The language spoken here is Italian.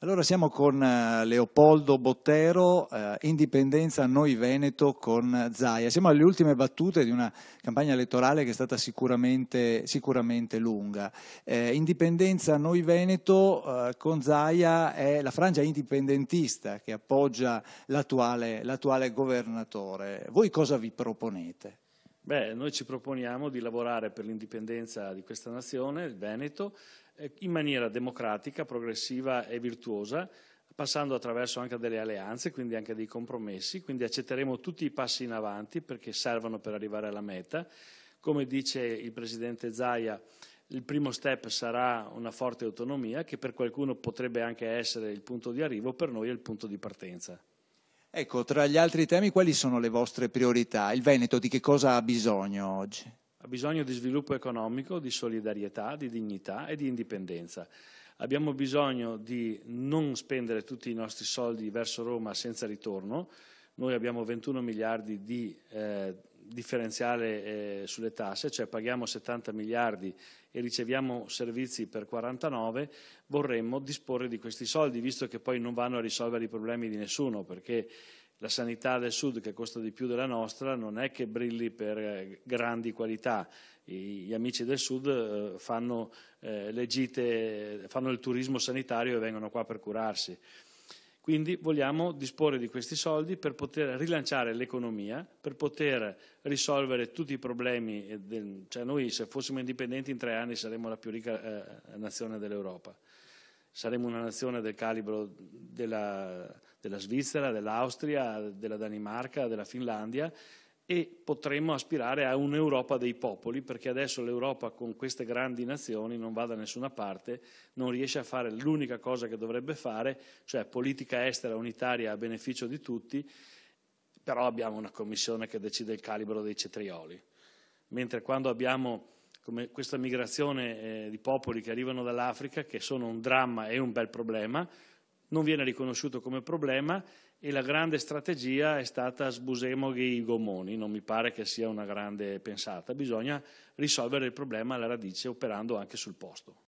Allora siamo con eh, Leopoldo Bottero, eh, Indipendenza Noi Veneto con Zaia. Siamo alle ultime battute di una campagna elettorale che è stata sicuramente, sicuramente lunga. Eh, indipendenza Noi Veneto eh, con Zaia è la frangia indipendentista che appoggia l'attuale, l'attuale governatore. Voi cosa vi proponete? Beh, noi ci proponiamo di lavorare per l'indipendenza di questa nazione, il Veneto, in maniera democratica, progressiva e virtuosa, passando attraverso anche delle alleanze, quindi anche dei compromessi, quindi accetteremo tutti i passi in avanti perché servono per arrivare alla meta. Come dice il Presidente Zaia, il primo step sarà una forte autonomia che per qualcuno potrebbe anche essere il punto di arrivo, per noi è il punto di partenza. Ecco, tra gli altri temi quali sono le vostre priorità? Il Veneto di che cosa ha bisogno oggi? Ha bisogno di sviluppo economico, di solidarietà, di dignità e di indipendenza. Abbiamo bisogno di non spendere tutti i nostri soldi verso Roma senza ritorno. Noi abbiamo 21 miliardi di eh, differenziale eh, sulle tasse, cioè paghiamo 70 miliardi e riceviamo servizi per 49, vorremmo disporre di questi soldi, visto che poi non vanno a risolvere i problemi di nessuno, perché la sanità del sud che costa di più della nostra non è che brilli per eh, grandi qualità. Gli amici del sud eh, fanno, eh, le gite, fanno il turismo sanitario e vengono qua per curarsi. Quindi vogliamo disporre di questi soldi per poter rilanciare l'economia, per poter risolvere tutti i problemi. Del, cioè noi se fossimo indipendenti in tre anni saremmo la più ricca nazione dell'Europa. Saremmo una nazione del calibro della, della Svizzera, dell'Austria, della Danimarca, della Finlandia e potremmo aspirare a un'Europa dei popoli, perché adesso l'Europa con queste grandi nazioni non va da nessuna parte, non riesce a fare l'unica cosa che dovrebbe fare, cioè politica estera unitaria a beneficio di tutti, però abbiamo una commissione che decide il calibro dei cetrioli. Mentre quando abbiamo questa migrazione eh, di popoli che arrivano dall'Africa, che sono un dramma e un bel problema, non viene riconosciuto come problema e la grande strategia è stata sbusemoghi i gomoni, non mi pare che sia una grande pensata, bisogna risolvere il problema alla radice operando anche sul posto.